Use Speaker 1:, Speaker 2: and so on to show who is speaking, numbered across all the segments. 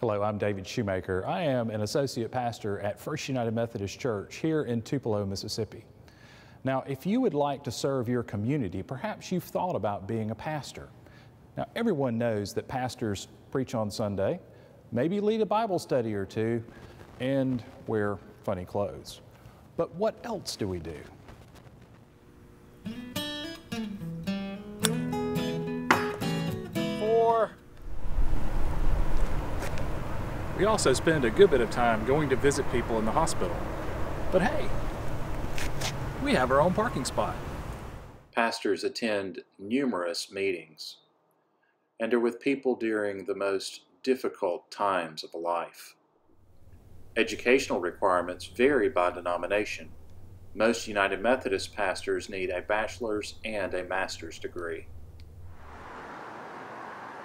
Speaker 1: Hello, I'm David Shumaker. I am an associate pastor at First United Methodist Church here in Tupelo, Mississippi. Now, if you would like to serve your community, perhaps you've thought about being a pastor. Now, everyone knows that pastors preach on Sunday, maybe lead a Bible study or two, and wear funny clothes. But what else do we do? We also spend a good bit of time going to visit people in the hospital. But hey, we have our own parking spot.
Speaker 2: Pastors attend numerous meetings and are with people during the most difficult times of life. Educational requirements vary by denomination. Most United Methodist pastors need a bachelor's and a master's degree.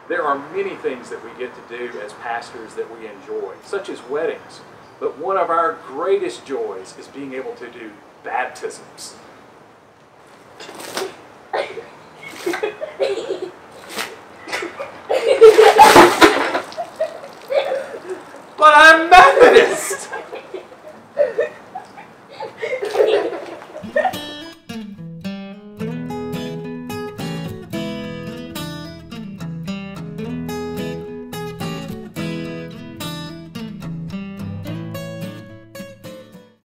Speaker 1: There are many things that we get to do as pastors that we enjoy, such as weddings. But one of our greatest joys is being able to do baptisms. but I'm Methodist!